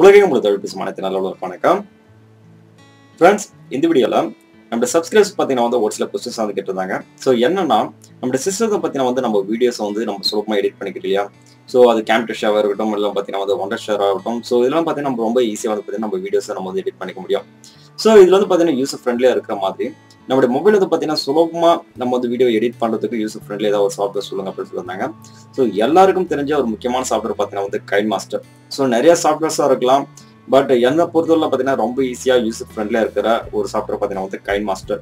உலகம் முழு தமிழ் பேசும் அனைத்து நல்ல வணக்கம். ஃப்ரெண்ட்ஸ் இந்த வீடியோவில் நம்ம சப்ஸ்கிரைப்ஸ் பார்த்தீங்கன்னா வந்து ஒரு சில கொஸ்டின்ஸ் வந்து கேட்டிருந்தாங்க. ஸோ என்னன்னா நம்ம சிஸ்டத்தை பார்த்தீங்கன்னா வந்து நம்ம வீடியோஸை வந்து நம்ம சுலபமாக எடிட் பண்ணிக்கிட்டு இல்லையா? ஸோ அது கேம்டர் ஷேவாக இருக்கட்டும் இல்லை பார்த்தீங்கன்னா வந்து ஒண்டர் ஷேராக இருக்கட்டும் ஸோ இதெல்லாம் பார்த்தீங்கன்னா நம்ம ரொம்ப ஈஸியாக வந்து பார்த்தீங்கன்னா நம்ம வீடியோஸை நம்ம வந்து எடிட் பண்ணிக்க முடியும். ஸோ இதில் வந்து பார்த்தீங்கன்னா யூஸ் ஃப்ரெண்ட்லியாக இருக்கிற மாதிரி நம்மளுடைய மொபைல் வந்து பார்த்தீங்கன்னா சுலபமாக நம்ம வந்து வீடியோ எடிட் பண்ணுறதுக்கு யூஸ் ஃப்ரெண்ட்லி ஏதாவது ஒரு சாஃப்ட்வேர் சொல்லுங்க அப்படின்னு சொல்லியிருந்தாங்க. ஸோ எல்லாருக்கும் தெரிஞ்ச ஒரு முக்கியமான சாஃப்ட்வேர் பார்த்தீங்கன்னா வந்து கைன் மாஸ்டர் ஸோ நிறைய சாஃப்ட்வேர்ஸாக இருக்கலாம் பட் என்னை பொறுத்தவரை பார்த்தீங்கன்னா ரொம்ப ஈஸியாக யூஸ் ஃப்ரெண்ட்லியாக இருக்கிற ஒரு சாஃப்ட்வேர் பார்த்தீங்கன்னா வந்து கைன் மாஸ்டர்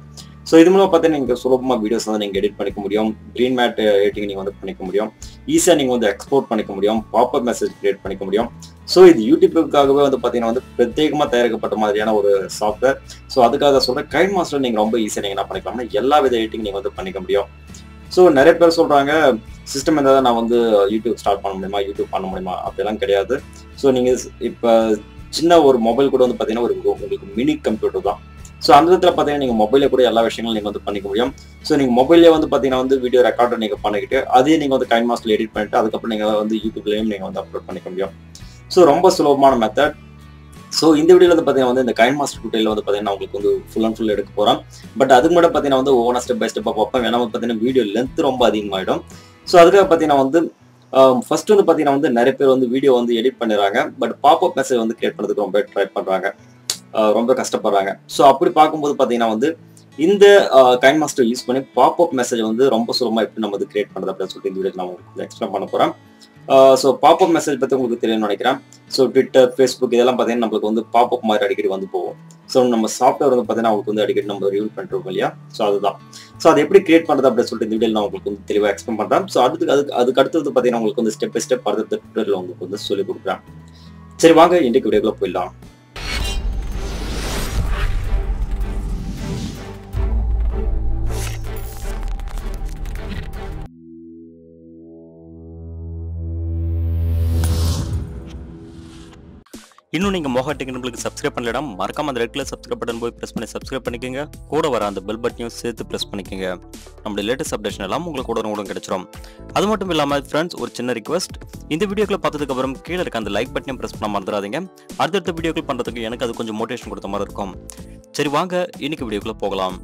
ஸோ இது மூலம் பார்த்தீங்கன்னா நீங்கள் சுலபமாக வீடியோஸ் வந்து நீங்கள் எடிட் பண்ணிக்க முடியும். க்ரீன் மேட் எடிட்டிங் நீங்கள் வந்து பண்ணிக்க முடியும். ஈஸியாக நீங்கள் வந்து எக்ஸ்போர்ட் பண்ணிக்க முடியும் பாப்பப் மெசேஜ் கிரியேட் பண்ணிக்க முடியும். ஸோ இது யூடியூபுக்காகவே வந்து பார்த்தீங்கன்னா வந்து பிரத்யேகமாக தயாரிக்கப்பட்ட மாதிரியான ஒரு சாஃப்ட்வேர் ஸோ அதுக்காக சொல்கிறேன் கைன் மாஸ்டர் நீங்கள் ரொம்ப ஈஸியாக நீங்கள் என்ன பண்ணிக்கலாம்னா எல்லா வித எடிட்டிங் நீங்கள் வந்து பண்ணிக்க முடியும். ஸோ நிறைய பேர் சொல்கிறாங்க சிஸ்டம் இருந்தால் நான் வந்து யூடியூப் ஸ்டார்ட் பண்ண முடியுமா? யூடியூப் பண்ண முடியுமா? அப்படிலாம் கிடையாது. ஸோ நீங்கள் இப்போ சின்ன ஒரு மொபைல் கூட வந்து பார்த்தீங்கன்னா ஒரு உங்களுக்கு மினி கம்ப்யூட்டர் தான். ஸோ அந்த விதத்தில் பார்த்தீங்கன்னா நீங்கள் மொபைலில் கூட எல்லா விஷயங்களும் நீங்கள் வந்து பண்ணிக்க முடியும். ஸோ நீங்கள் மொபைலே வந்து பார்த்தீங்கன்னா வந்து வீடியோ ரெக்கார்டர் நீங்கள் பண்ணிக்கிட்டு அதையும் நீங்கள் வந்து கைன் மாஸ்டர் எடிட் பண்ணிட்டு அதுக்கப்புறம் நீங்கள் வந்து யூடியூப்லேயும் நீங்கள் வந்து அப்லோட் பண்ணிக்க முடியும். ஸோ ரொம்ப சுலபமான மெத்தட் ஸோ இந்த வீடியோவில் வந்து பார்த்தீங்கன்னா வந்து இந்த கைன் மாஸ்டர் டூட்டியில் வந்து பார்த்தீங்கன்னா உங்களுக்கு வந்து ஃபுல் அண்ட் ஃபுல் எடுக்க போகிறோம் பட் அதுக்கு மட்டும் பார்த்தீங்கன்னா வந்து ஒவ்வொரு ஸ்டெப் பை ஸ்டெப்பாக பார்ப்போம் ஏன்னா வந்து பார்த்தீங்கன்னா வீடியோ லென்த் ரொம்ப அதிகமாகிடும் ஸோ அதுக்காக பார்த்தீங்கன்னா வந்து ஃபர்ஸ்ட் வந்து பார்த்தீங்கன்னா வந்து நிறைய பேர் வந்து வீடியோ வந்து எடிட் பண்ணிடுறாங்க. பட் பாப்அப் மெசேஜ் வந்து கிரியேட் பண்ணுறதுக்கு ரொம்ப ட்ரை பண்ணுறாங்க ரொம்ப கஷ்டப்படுறாங்க. ஸோ அப்படி பார்க்கும்போது பார்த்தீங்கன்னா வந்து இந்த கைன் மாஸ்டர் யூஸ் பண்ணி பாப்அப் மெசேஜ் வந்து ரொம்ப சுலமாக எப்படி நம்ம வந்து கிரியேட் பண்ணுறது அப்படின்னு சொல்லிட்டு இந்த வீடியோ நான் உங்களுக்கு எக்ஸ்பிளைன் பண்ண போகிறேன் ஸோ பாப் அப் மெசேஜ் பற்றி உங்களுக்கு தெரியும்னு நினைக்கிறேன். ஸோ ட்விட்டர் ஃபேஸ்புக் இதெல்லாம் பார்த்தீங்கன்னா நம்மளுக்கு வந்து பாப்அப் மாதிரி அடிக்கடி வந்து போகும். ஸோ நம்ம சாஃப்ட்வேர் வந்து பார்த்தீங்கன்னா அவங்களுக்கு வந்து அடிக்கடி நம்ம ரிவியூ பண்ணுறோம் இல்லையா? ஸோ அதுதான். ஸோ அதை எப்படி கிரியேட் பண்ணுறது அப்படின்னு சொல்லிட்டு இந்த வீடியோ நான் உங்களுக்கு வந்து தெளிவாக எக்ஸ்பிளைன் பண்ணுறேன் ஸோ அதுக்கு அதுக்கு அதுக்கு அடுத்தது பார்த்தீங்கன்னா உங்களுக்கு வந்து ஸ்டெப் பை ஸ்டெப் அடுத்த ட்விட்டரில் உங்களுக்கு வந்து சொல்லிக் கொடுக்குறேன். சரி வாங்க இன்றைக்கு வீடியோக்குள்ள போயிடலாம். இன்னும் நீங்கள் மோகா நம்மளுக்கு சப்ஸ்கிரைப் பண்ணலாம் மறக்காம அந்த ரெட்டில் சப்ஸ்கிரைப் பட்டன் போய் ப்ரெஸ் பண்ணி சப்ஸ்கிரைப் பண்ணிக்கோங்க. கூட வர அந்த பெல் பட்டனையும் சேர்த்து ப்ரெஸ் பண்ணிக்கோங்க. நம்மளுடைய லேட்டஸ்ட் அப்டேஷன் எல்லாம் உங்களுக்கு கூட கூட கிடைச்சிரும். அது மட்டும் இல்லாமல் ஃப்ரெண்ட்ஸ் ஒரு சின்ன ரிக்வஸ்ட் இந்த வீடியோக்களை பார்த்ததுக்கு அப்புறம் கீழே இருக்க அந்த லைக் பட்டனையும் ப்ரெஸ் பண்ண மறந்துடாதீங்க. அடுத்தடுத்த வீடியோக்கள் பண்ணுறதுக்கு எனக்கு அது கொஞ்சம் மோட்டிவேஷன் கொடுத்த மாதிரி இருக்கும். சரி வாங்க இன்னைக்கு வீடியோக்குள்ளே போகலாம்.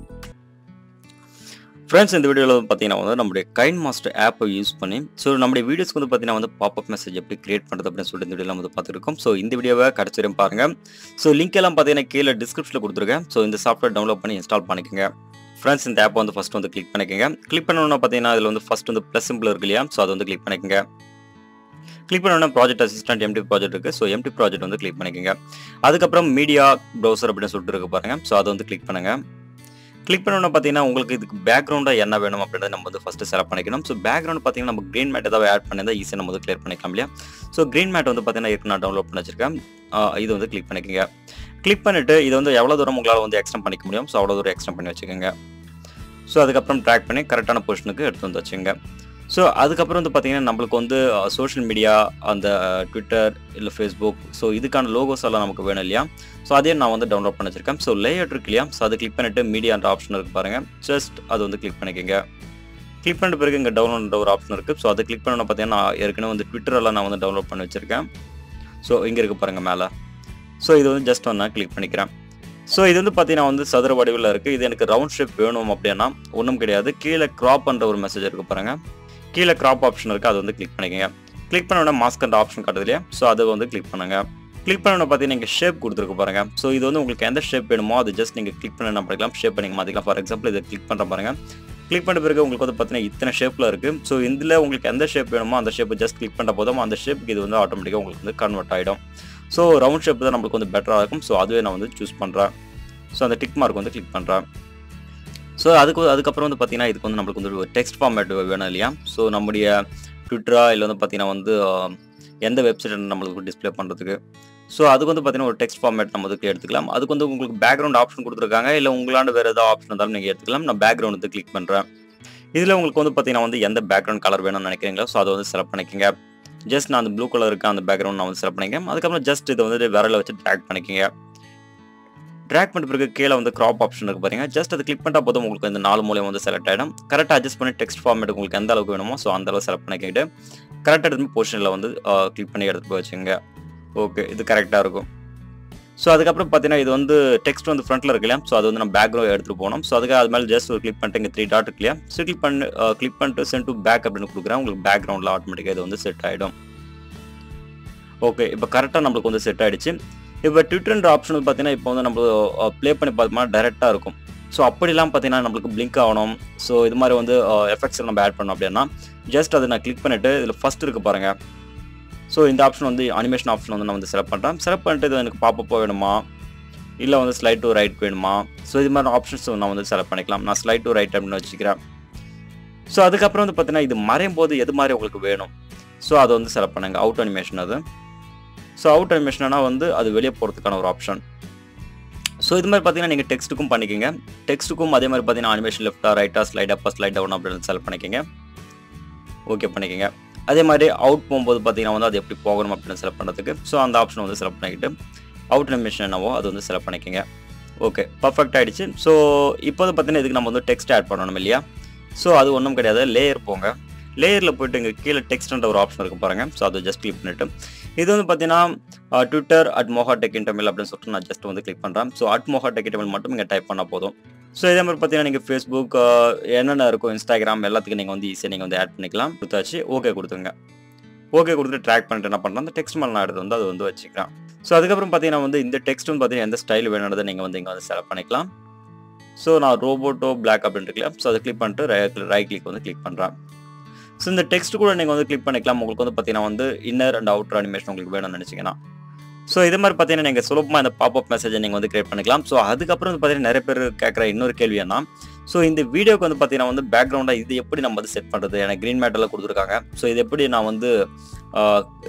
ஃப்ரெண்ட்ஸ் இந்த வீடியோவில் வந்து பார்த்தீங்கன்னா வந்து நம்மளுடைய கைன் மாஸ்டர் ஆப்பை யூஸ் பண்ணி ஸோ நம்முடைய வீடியோஸ்க்கு வந்து பார்த்தீங்கன்னா வந்து பாப்அப் மெசேஜ் எப்படி கிரியேட் பண்ணுறது அப்படின்னு சொல்லிட்டு இந்த வீடியோவில் வந்து பார்த்துருக்கோம். ஸோ இந்த வீடியோவை கடைசி பாருங்கள் ஸோ லிங்க் எல்லாம் பார்த்தீங்கன்னா கீழே டிஸ்கிரிப்ஷனில் கொடுத்துருக்கேன். ஸோ இந்த சாஃப்ட்வேர் டவுன்லோட் பண்ணி இன்ஸ்டால் பண்ணிக்கோங்க. ஃப்ரெண்ட்ஸ் இந்த ஆப்பை வந்து ஃபஸ்ட் வந்து கிளிக் பண்ணிக்கோங்க. கிளிக் பண்ணணும்னா பார்த்தீங்கன்னா அதில் வந்து ஃபஸ்ட் வந்து ப்ளஸ் சிம்பிள் இருக்கு இல்லையா? ஸோ அதை வந்து கிளிக் பண்ணிக்கோங்க. கிளிக் பண்ணோன்னா ப்ராஜெக்ட் அசிஸ்டன்ட் எம்டி ப்ராஜெக்ட் இருக்குது ஸோ எம்டி ப்ராஜெக்ட் வந்து கிளிக் பண்ணிக்கோங்க. அதுக்கப்புறம் மீடியா ப்ரௌசர் அப்படின்னு சொல்லிட்டு இருக்கு பாருங்கள் ஸோ அதை வந்து கிளிக் பண்ணுங்கள் கிளிக் பண்ணணும் பார்த்தீங்கன்னா உங்களுக்கு இதுக்கு பேக்ரவுண்டாக என்ன வேணும் அப்படின்றத நம்ம வந்து ஃபஸ்ட்டு செலக்ட் பண்ணிக்கணும். ஸோ பேக்ரவுண்ட் பார்த்தீங்கன்னா நம்ம க்ரீன் மேட் ஏதாவது ஆட் பண்ணியிருந்தா ஈஸியாக நம்ம வந்து கிளியர் பண்ணிக்கலாம் இல்லையா? ஸோ க்ரீன் மேட் வந்து பார்த்தீங்கன்னா இருக்கு நான் டவுன்லோட் பண்ணி வச்சிருக்கேன். இது வந்து கிளிக் பண்ணிக்கோங்க. கிளிக் பண்ணிவிட்டு இது வந்து எவ்வளோ தூரம் உங்களால் வந்து எக்ஸ்டெண்ட் பண்ணிக்க முடியும்? ஸோ அவ்வளோ தூரம் எக்ஸ்டெண்ட் பண்ணி வச்சுக்கோங்க. ஸோ அதுக்கப்புறம் ட்ராக் பண்ணி கரெக்டான பொசிஷனுக்கு எடுத்து வந்து வச்சுங்க ஸோ அதுக்கப்புறம் வந்து பார்த்தீங்கன்னா நம்மளுக்கு வந்து சோஷியல் மீடியா அந்த ட்விட்டர் இல்லை ஃபேஸ்புக் ஸோ இதுக்கான லோகோஸ் எல்லாம் நமக்கு வேணும் இல்லையா? ஸோ அதே நான் வந்து டவுன்லோட் பண்ணி வச்சிருக்கேன். ஸோ லேஅவுட் இருக்கு இல்லையா? ஸோ அதை கிளிக் பண்ணிட்டு மீடியான்ற ஆப்ஷன் இருக்கு பாருங்கள் ஜஸ்ட் அது வந்து கிளிக் பண்ணிக்கோங்க. கிளிக் பண்ணிட்டு பிறகு இங்கே டவுன்லோட் ஒரு ஆப்ஷன் இருக்குது ஸோ அதை கிளிக் பண்ணணும் பார்த்தீங்கன்னா நான் ஏற்கனவே வந்து ட்விட்டரெல்லாம் நான் வந்து டவுன்லோட் பண்ணி வச்சிருக்கேன். ஸோ இங்கே இருக்குது பாருங்கள் மேலே. ஸோ இது வந்து ஜஸ்ட் ஒன்று நான் கிளிக் பண்ணிக்கிறேன். ஸோ இது வந்து பார்த்தீங்கன்னா வந்து சதுர வடிவில் இருக்குது இது எனக்கு ரவுண்ட் ஷேப் வேணும் அப்படின்னா ஒன்றும் கிடையாது. கீழே க்ராப் பண்ணுற ஒரு மெசேஜ் இருக்கு பாருங்கள் கீழே க்ராப் ஆப்ஷன் இருக்குது அது வந்து கிளிக் பண்ணிக்கோங்க. கிளிக் பண்ண மாஸ்க் அந்த ஆப்ஷன் காட்டுது இல்லையா? ஸோ அதை வந்து கிளிக் பண்ணுங்கள் கிளிக் பண்ண பார்த்தீங்கன்னா நீங்கள் ஷேப் கொடுத்துருக்கு பாருங்க. ஸோ இது வந்து உங்களுக்கு எந்த ஷேப் வேணுமோ அது ஜஸ்ட் நீங்கள் கிளிக் பண்ண என்ன ஷேப் நீங்கள் மாற்றிக்கலாம் ஃபார் எக்ஸாம்பிள் இதை கிளிக் பண்ணுற பாருங்க. கிளிக் பண்ண பிறகு உங்களுக்கு வந்து பார்த்தீங்கன்னா இத்தனை ஷேப்பில் இருக்குது ஸோ இதில் உங்களுக்கு எந்த ஷேப் வேணுமோ அந்த ஷேப்பை ஜஸ்ட் கிளிக் பண்ண போதும். அந்த ஷேப்புக்கு இது வந்து ஆட்டோமேட்டிக்காக உங்களுக்கு வந்து கன்வெர்ட் ஆகிடும் ஸோ ரவுண்ட் ஷேப் தான் நம்மளுக்கு வந்து பெட்டராக இருக்கும். ஸோ அதுவே நான் வந்து சூஸ் பண்ணுறேன் ஸோ அந்த டிக் மார்க் வந்து கிளிக் பண்ணுறேன் ஸோ அதுக்கு அதுக்கப்புறம் வந்து பார்த்தீங்கன்னா இதுக்கு வந்து நம்மளுக்கு வந்து ஒரு டெக்ஸ்ட் ஃபார்மேட் வேணும் இல்லையா? ஸோ நம்முடைய ட்விட்டரா இல்லை வந்து பார்த்தீங்கன்னா வந்து எந்த வெப்சைட் நம்மளுக்கு டிஸ்பிளே பண்ணுறதுக்கு ஸோ அதுக்கு வந்து பார்த்தீங்கன்னா ஒரு டெக்ஸ்ட் ஃபார்மேட் நம்ம இதுக்கு எடுத்துக்கலாம். அதுக்கு வந்து உங்களுக்கு பேக்ரவுண்ட் ஆப்ஷன் கொடுத்துருக்காங்க. இல்லை உங்களாண்ட வேறு ஏதாவது ஆப்ஷன் இருந்தாலும் நீங்கள் எடுத்துக்கலாம். நான் பேக்ரவுண்ட் வந்து கிளிக் பண்ணுறேன் இதில் உங்களுக்கு வந்து பார்த்தீங்கன்னா வந்து எந்த பேக்ரவுண்ட் கலர் வேணும்னு நினைக்கிறீங்களோ ஸோ அதை வந்து செலக்ட் பண்ணிக்கோங்க. ஜஸ்ட் நான் அந்த ப்ளூ கலர் இருக்க அந்த பேக்ரவுண்ட் நான் வந்து செலக்ட் பண்ணிக்கேன் அதுக்கப்புறம் ஜஸ்ட் இதை வந்து விரல வச்சு ட்ராக் பண்ணிக்கோங்க. ட்ராக் பண்ண பிறகு கீழே வந்து கிராப் ஆப்ஷன் இருக்கு பாருங்க. ஜஸ்ட் அதை கிளிக் பண்ணிட்டா போதும் உங்களுக்கு இந்த நாலு மூலையும் வந்து செலக்ட் ஆகிடும் கரெக்டாக அட்ஜஸ்ட் பண்ணி டெக்ஸ்ட் ஃபார்மேட் உங்களுக்கு எந்த அளவுக்கு வேணுமோ ஸோ அந்த அளவு செலக்ட் பண்ணிக்கிட்டு கரெக்டாக எடுத்து போர்ஷனில் வந்து கிளிக் பண்ணி எடுத்து போய் uh, வச்சுங்க ஓகே இது கரெக்டாக இருக்கும். ஸோ அதுக்கப்புறம் பார்த்தீங்கன்னா இது வந்து டெக்ஸ்ட் வந்து ஃப்ரண்ட்டில் இருக்கு இல்லையா? ஸோ அது வந்து நம்ம பேக்ரவுண்ட் எடுத்துகிட்டு போகணும். ஸோ அதுக்கு அது மேலே ஜஸ்ட் ஒரு கிளிக் பண்ணிட்டு இங்கே த்ரீ டாட் இருக்கு இல்லையா? ஸோ கிளிக் பண்ணி கிளிக் பண்ணிட்டு சென்ட் டு பேக் அப்படின்னு கொடுக்குறேன். உங்களுக்கு பேக்ரவுண்டில் ஆட்டோமேட்டிக்காக இது வந்து செட் ஆகிடும் ஓகே இப்போ கரெக்டாக நம்மளுக்கு வந்து செட் ஆகிடுச்சு இப்போ ட்விட்டர்ன்ற ஆப்ஷன் வந்து பார்த்தீங்கன்னா இப்போ வந்து நம்ம ப்ளே பண்ணி பார்த்தோம்னா டேரெக்டாக இருக்கும். ஸோ அப்படிலாம் பார்த்தீங்கன்னா நம்மளுக்கு பிளிங்க் ஆகணும். ஸோ இது மாதிரி வந்து எஃபெக்ட்ஸ் நம்ம ஆட் பண்ணோம் அப்படின்னா ஜஸ்ட் அதை நான் கிளிக் பண்ணிவிட்டு இதில் ஃபஸ்ட் இருக்குது பாருங்கள் ஸோ இந்த ஆப்ஷன் வந்து அனிமேஷன் ஆப்ஷன் வந்து நான் வந்து செலக்ட் பண்ணுறேன் செலக்ட் பண்ணிட்டு இது எனக்கு பாப்பப்போ வேணுமா? இல்லை வந்து ஸ்லைட் டு ரைட் வேணுமா? ஸோ இது மாதிரி ஆப்ஷன்ஸ் நான் வந்து செலக்ட் பண்ணிக்கலாம். நான் ஸ்லைட் டு ரைட் அப்படின்னு வச்சுக்கிறேன். ஸோ அதுக்கப்புறம் வந்து பார்த்தீங்கன்னா இது மறையும் போது எது மாதிரி உங்களுக்கு வேணும்? ஸோ அதை வந்து செலக்ட் பண்ணுங்க. அவுட் அனிமேஷன் அது. ஸோ அவுட் அனிமேஷனா வந்து அது வெளியே போகிறதுக்கான ஒரு ஆப்ஷன் ஸோ இது மாதிரி பார்த்தீங்கன்னா நீங்கள் டெக்ஸ்ட்டுக்கும் பண்ணிக்கோங்க. டெக்ஸ்ட்டுக்கும் அதே மாதிரி பார்த்தீங்கன்னா அனிமேஷன் லெஃப்ட்டாக ரைட்டாக ஸ்லைட் அப்பா ஸ்லைட் டவுன் அப்படின்னு செலக்ட் பண்ணிக்கோங்க. ஓகே பண்ணிக்கோங்க. அதே மாதிரி அவுட் போகும்போது பார்த்தீங்கன்னா வந்து அது எப்படி போகணும் அப்படின்னு செலக்ட் பண்ணுறதுக்கு ஸோ அந்த ஆப்ஷன் வந்து செலக்ட் பண்ணிக்கிட்டு அவுட் அனிமேஷன் என்னவோ அது வந்து செலக்ட் பண்ணிக்கோங்க. ஓகே பர்ஃபெக்ட் ஆகிடுச்சு ஸோ இப்போ பார்த்தீங்கன்னா இதுக்கு நம்ம வந்து டெக்ஸ்ட் ஆட் பண்ணணும் இல்லையா? ஸோ அது ஒன்றும் கிடையாது. லேயர் போங்க. லேயரில் போயிட்டு இங்கே கீழே டெக்ஸ்ட்ன்ற ஒரு ஆப்ஷன் இருக்கும் பாருங்கள் ஸோ அதை ஜஸ்ட் கிளிக் பண்ணிவிட்டு இது வந்து பார்த்தீங்கன்னா ட்விட்டர் அட் மோஹா டெக் இன்டர்மெல் அப்படின்னு சொல்லிட்டு நான் ஜஸ்ட் வந்து கிளிக் பண்ணுறேன் ஸோ அட் மோஹா டெக் இன்டர்மெல் மட்டும் இங்கே டைப் பண்ணால் போதும். ஸோ இதே மாதிரி பார்த்தீங்கன்னா நீங்கள் ஃபேஸ்புக் என்னென்ன இருக்கும் இன்ஸ்டாகிராம் எல்லாத்துக்கும் நீங்கள் வந்து ஈஸியாக நீங்கள் வந்து ஆட் பண்ணிக்கலாம். கொடுத்தாச்சு ஓகே கொடுத்துங்க ஓகே கொடுத்துட்டு ட்ராக் பண்ணிட்டு என்ன பண்ணுறேன் அந்த டெக்ஸ்ட் மேலே நான் எடுத்து வந்து அது வந்து வச்சுக்கிறேன். ஸோ அதுக்கப்புறம் பார்த்தீங்கன்னா வந்து இந்த டெக்ஸ்ட் வந்து பார்த்தீங்கன்னா எந்த ஸ்டைல் வேணுன்றதை நீங்கள் வந்து இங்கே வந்து செலக்ட் பண்ணிக்கலாம். ஸோ நான் ரோபோட்டோ பிளாக் அப்படின்னு இருக்கல ஸோ அதை கிளிக் பண்ணிட்டு ரைட் கிளிக் வந்து கிளிக் பண்ணுறேன் ஸோ இந்த டெக்ஸ்ட் கூட நீங்கள் வந்து கிளிக் பண்ணிக்கலாம். உங்களுக்கு வந்து பார்த்தீங்கன்னா வந்து இன்னர் அண்ட் அவுட்டர் அனிமேஷன் உங்களுக்கு வேணும்னு நினச்சிங்கன்னா. ஸோ இது மாதிரி பார்த்தீங்கன்னா நீங்கள் சுலபமாக இந்த பாப்அப் மெசேஜை நீங்கள் வந்து கிரியேட் பண்ணிக்கலாம். ஸோ அதுக்கப்புறம் வந்து பார்த்தீங்கன்னா நிறைய பேர் கேட்குற இன்னொரு கேள்வி என்ன ஸோ இந்த வீடியோக்கு வந்து பார்த்தீங்கன்னா வந்து பேக்ரவுண்டாக இது எப்படி நம்ம வந்து செட் பண்ணுறது எனக்கு க்ரீன் மேட்டரில் கொடுத்துருக்காங்க. ஸோ இது எப்படி நான் வந்து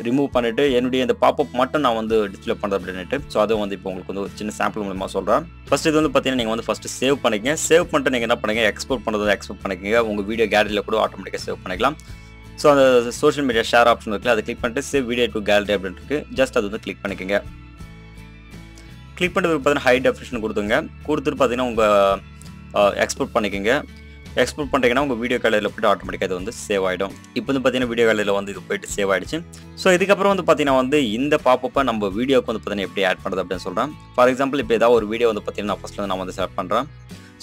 ரிமூவ் பண்ணிவிட்டு என்னுடைய இந்த பாப்பப் மட்டும் நான் வந்து டிஸ்பிளே பண்ணுறது அப்படின்ட்டு ஸோ அதை வந்து இப்போ உங்களுக்கு வந்து ஒரு சின்ன சாம்பிள் மூலமாக சொல்கிறேன் ஃபஸ்ட் இது வந்து பார்த்தீங்கன்னா நீங்கள் வந்து ஃபஸ்ட்டு சேவ் பண்ணிக்கங்க. சேவ் பண்ணிட்டு நீங்கள் என்ன பண்ணுங்க? எக்ஸ்போர்ட் பண்ணுறது எக்ஸ்போர்ட் பண்ணிக்கங்க. உங்கள் வீடியோ கேலரியில் கூட ஆட்டோமேட்டிக்காக சேவ் பண்ணிக்கலாம். ஸோ அந்த சோஷியல் மீடியா ஷேர் ஆப்ஷன் இருக்குல்ல அதை கிளிக் பண்ணிட்டு சேவ் வீடியோ டு கேலரி அப்படின்ட்டு ஜஸ்ட் அது வந்து கிளிக் பண்ணிக்கோங்க. கிளிக் பண்ணுறதுக்கு பார்த்தீங்கன்னா ஹை டெஃபினேஷன் கொடுத்துங்க கொடுத்துட்டு பார்த்தீங்கன்னா உங்கள் எக்ஸ்போர்ட் பண்ணிக்கோங்க. எக்ஸ்போர்ட் பண்ணுறீங்கன்னா உங்கள் வீடியோ கேலரியில் போய்ட்டு ஆட்டோமேட்டிக்காக இது வந்து சேவ் ஆகிடும் இப்போ வந்து பார்த்தீங்கன்னா வீடியோ கேலரியில் வந்து இது போயிட்டு சேவ் ஆகிடுச்சு ஸோ இதுக்கப்புறம் வந்து பார்த்தீங்கன்னா வந்து இந்த பாப்பப்பை நம்ம வீடியோக்கு வந்து பார்த்தீங்கன்னா எப்படி ஆட் பண்ணுறது அப்படின்னு சொல்கிறேன் ஃபார் எக்ஸாம்பிள் இப்போ ஏதாவது ஒரு வீடியோ வந்து பார்த்தீங்கன்னா நான் ஃபஸ்ட்டில் நான் வந்து செலக்ட் பண்ணுறேன்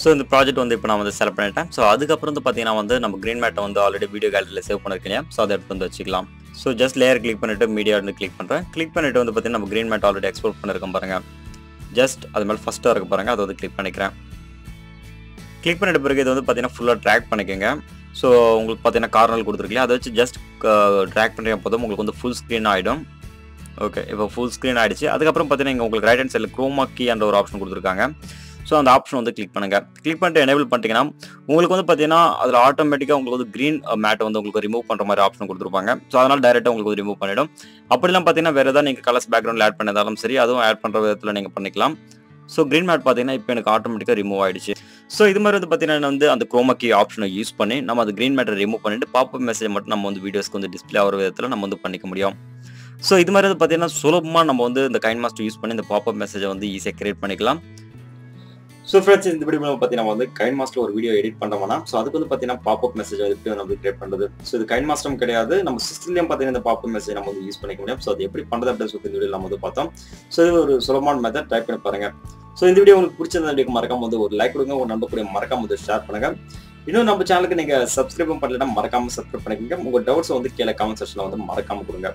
ஸோ இந்த ப்ராஜெக்ட் வந்து இப்போ நான் வந்து செலக்ட் பண்ணிட்டேன். ஸோ அதுக்கப்புறம் வந்து பார்த்தீங்கன்னா வந்து நம்ம க்ரீன் மேட்டை வந்து ஆல்ரெடி வீடியோ கேலரியில் சேவ் பண்ணிருக்கேன் ஸோ அதை எடுத்து வந்து வச்சுக்கலாம். ஸோ ஜஸ்ட் லேயர் கிளிக் பண்ணிட்டு மீடியா வந்து கிளிக் பண்ணுறேன் கிளிக் பண்ணிட்டு வந்து பார்த்தீங்கன்னா நம்ம க்ரீன் மேட் ஆல்ரெடி எக்ஸ்போர்ட் பண்ணிருக்கோம் பாருங்கள் ஜஸ்ட் அது மேலே ஃபஸ்ட்டாக இருக்க பாருங்கள் அதை வந்து கிளிக் பண்ணிக்கிறேன். கிளிக் பண்ணிட்ட பிறகு இது வந்து பார்த்தீங்கன்னா ஃபுல்லாக ட்ராக் பண்ணிக்கோங்க. ஸோ உங்களுக்கு பார்த்தீங்கன்னா கார்னல் கொடுத்துருக்கீங்க அதை வச்சு ஜஸ்ட் ட்ராக் பண்ணுற போதும் உங்களுக்கு வந்து ஃபுல் ஸ்க்ரீன் ஆகிடும் ஓகே இப்போ ஃபுல் ஸ்க்ரீன் ஆகிடுச்சு அதுக்கப்புறம் பார்த்தீங்கன்னா இங்கே உங்களுக்கு ரைட் ஹேண்ட் சைடில் க்ரோமா கீ என்ற ஒரு ஆப்ஷன் கொடுத்துருக்காங்க. ஸோ அந்த ஆப்ஷன் வந்து கிளிக் பண்ணுங்கள் கிளிக் பண்ணிட்டு எனேபிள் பண்ணிட்டீங்கன்னா உங்களுக்கு வந்து பார்த்தீங்கன்னா அதில் ஆட்டோமேட்டிக்காக உங்களுக்கு வந்து க்ரீன் மேட்டை uh, வந்து உங்களுக்கு ரிமூவ் பண்ணுற மாதிரி ஆப்ஷன் கொடுத்துருப்பாங்க. ஸோ அதனால் டேரெக்டாக உங்களுக்கு வந்து ரிமூவ் பண்ணிடும். அப்படிலாம் பார்த்தீங்கன்னா வேறு ஏதாவது நீங்கள் கலர்ஸ் பேக்ரவுண்டில் ஆட் பண்ணதாலும் சரி அதுவும் ஆட் பண்ணுற விதத்தில் நீங்கள் பண்ணிக்கலாம். ஸோ க்ரீன் மேட் பார்த்தீங்கன்னா இப்போ எனக்கு ஆட்டோமேட்டிக்காக ரிமூவ் ஆயிடுச்சு. ஸோ இது மாதிரி வந்து பார்த்தீங்கன்னா வந்து அந்த குரோமக்கி ஆப்ஷனை யூஸ் பண்ணி நம்ம அந்த க்ரீன் மேட்டை ரிமூவ் பண்ணிட்டு பாப்பப் மெசேஜ் மட்டும் நம்ம வந்து வீடியோஸ்க்கு வந்து டிஸ்பிளே ஆகிற விதத்தில் நம்ம வந்து பண்ணிக்க முடியும். ஸோ இது மாதிரி வந்து பார்த்தீங்கன்னா சுலபமாக நம்ம வந்து இந்த கைன் மாஸ்டர் யூஸ் பண்ணி இந்த பாப்பப் மெசேஜை வந்து ஈஸியாக கிரியேட் பண்ணிக்கலாம். ஸோ ஃப்ரெண்ட்ஸ் இந்த வீடியோ பார்த்தீங்கன்னா வந்து கைன் மாஸ்டர் ஒரு வீடியோ எடிட் பண்ணோம்னா ஸோ அதுக்கு வந்து பார்த்தீங்கன்னா பாப்அப் மெசேஜ் எப்படி நம்ம கிரியேட் பண்ணுறது ஸோ இது கைன் மாஸ்டரும் கிடையாது. நம்ம சிஸ்டம்லேயும் பார்த்தீங்கன்னா இந்த பாப்அப் மெசேஜ் நம்ம வந்து யூஸ் பண்ணிக்க முடியும். ஸோ அது எப்படி பண்ணுறது அப்படின்னு சொல்லி இந்த வீடியோ நம்ம வந்து பார்த்தோம். ஸோ இது ஒரு சுலமான மெத்தட் ட்ரை பண்ணி பாருங்க. ஸோ இந்த வீடியோ உங்களுக்கு பிடிச்சிருந்த வீடியோ மறக்காம வந்து ஒரு லைக் கொடுங்க. ஒரு நண்பர் கூட மறக்காம வந்து ஷேர் பண்ணுங்க. இன்னும் நம்ம சேனலுக்கு நீங்க சப்ஸ்கிரைபும் பண்ணலாம் மறக்காம சப்ஸ்கிரைப் பண்ணிக்கோங்க. உங்க டவுட்ஸ் வந்து கீழே கமெண்ட் செக்ஷன்ல வந்து மறக்காம கொடுங்க.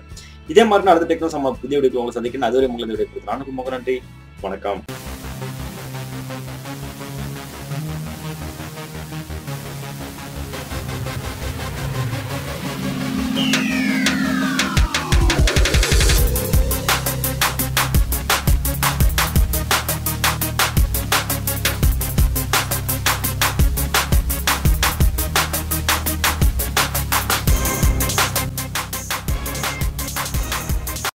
இதே மாதிரி அடுத்த டெக்னாலஜி நம்ம புதிய வீடியோ உங்களுக்கு சந்திக்கணும் அதுவரை உங்களுக்கு வீடியோ கொடுக்குறேன் நன்றி. வணக்கம்.